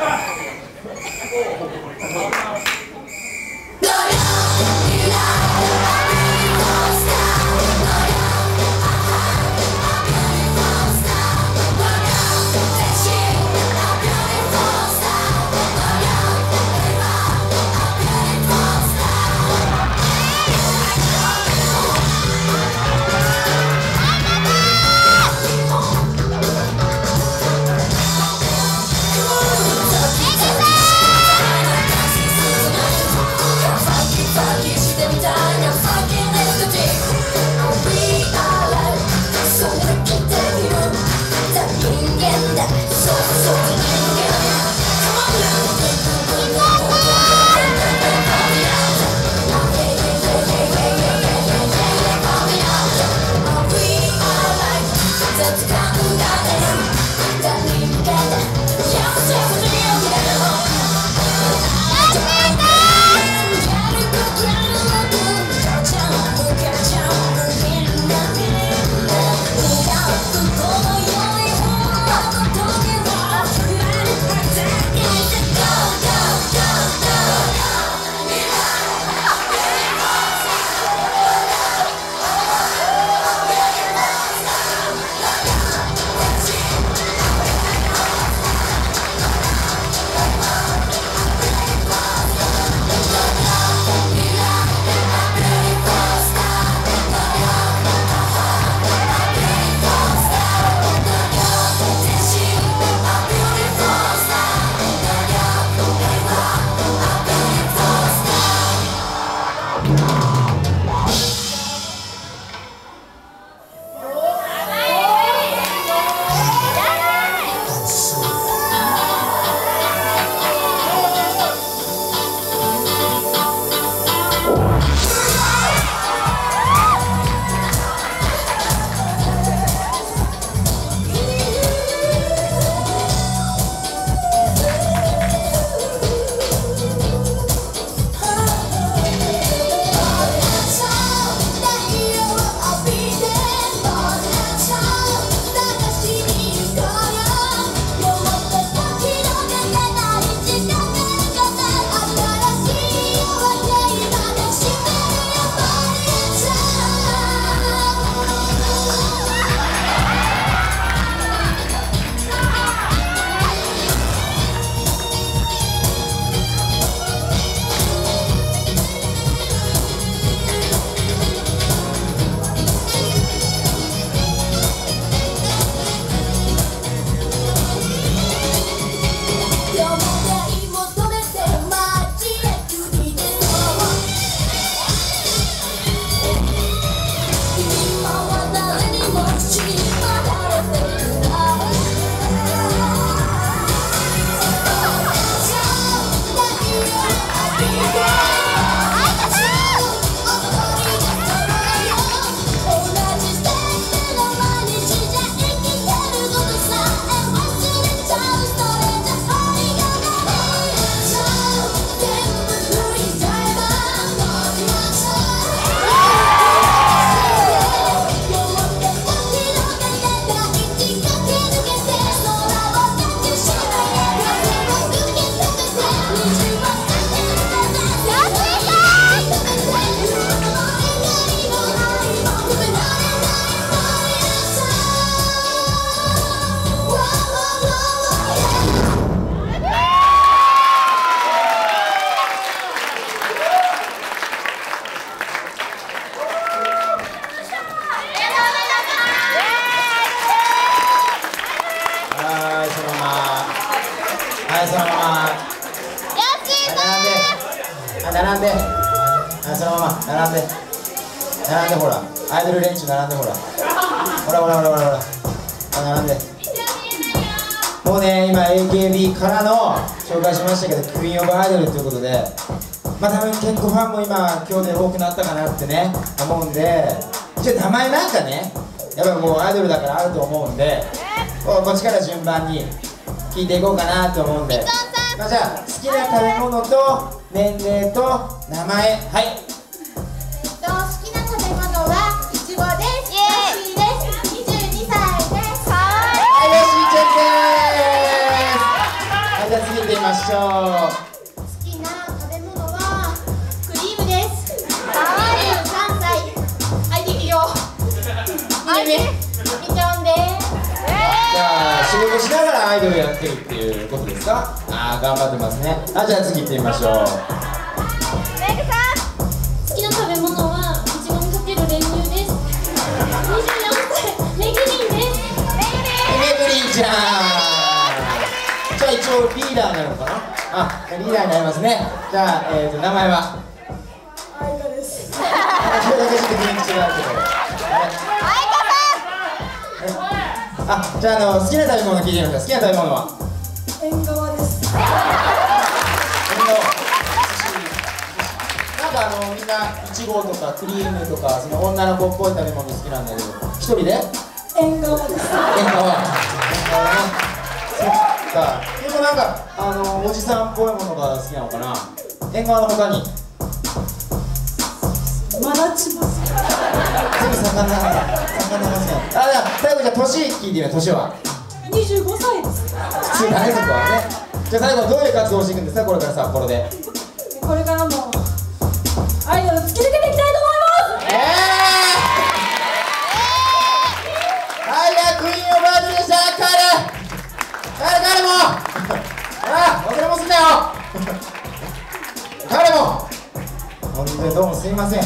は並んで。そのまま並んで。並んでほら。アイドル連中並んでほら。ほらほらほらほらほら。あ並んで。もうね今 AKB からの紹介しましたけどクイーンオブアイドルということで。まあ多分結構ファンも今今日で多くなったかなってね思うんで。一応名前なんかねやっぱりもうアイドルだからあると思うんで。こっちから順番に聞いていこうかなと思うんでまあ、じゃあ好きな食べ物と年齢と名前はい好きな食べ物はいちごです。イエーイです。22歳です。はいよしーちゃんですはいはいじゃあ次行ってみましょ好アイドルやってるっていうことですか？ああ頑張ってますね。あじゃあ次行ってみましょう。好きな食べ物はいちごにかける練乳です。24歳。めぐりんですめぐりんちゃん。じゃあ一応リーダーになるのかな？あリーダーになりますね。じゃあ、えー、と名前は？あいかです。それだけちょっと雰囲気違うけど。あじゃああの好きな食べ物聞いてみます好きな食べ物は？縁側です。なんかあのみんないちごとかクリームとかその女の子っぽい食べ物好きなんだけど。一人で？縁側です。縁側。縁側ね。そっか。でもなんかあのおじさんっぽいものが好きなのかな。縁側の他に？まだちます全部盛んな盛んなますねあじゃあ最後じゃあ年聞いてみよう年は？25歳です。普通だねそこはね。じゃあ最後どういう活動をしていくんですか？これから札幌で。これからもアイドル突き抜けていきたいと思います。えー、はい、じゃあクイ。ーンオブアイドルでした帰れ帰れ帰れもうああ忘れもすんなよ。帰れも。う本当にどうもすいません